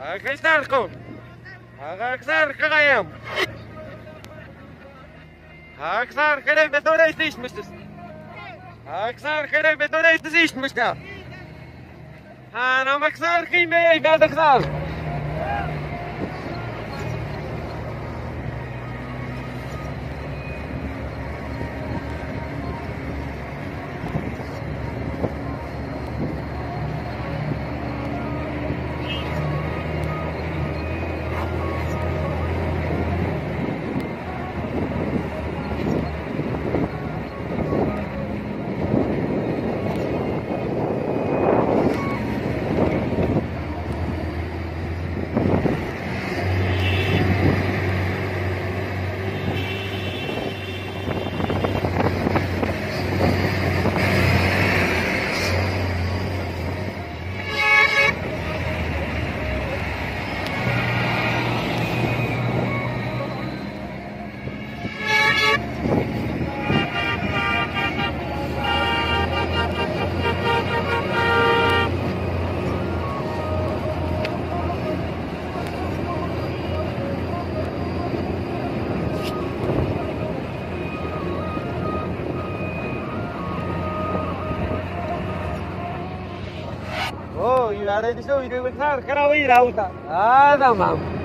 هاك يسرقوا هاك سرق غيام هاك سرق ربي دوري تيش مشتس هاك سرق ربي دوري تيش مشتا انا مكسر ਯਾਰ ਇਹ ਦਿਸ਼ਾ ਵੀ ਦੇਖ ਖੜਾ ਵੀ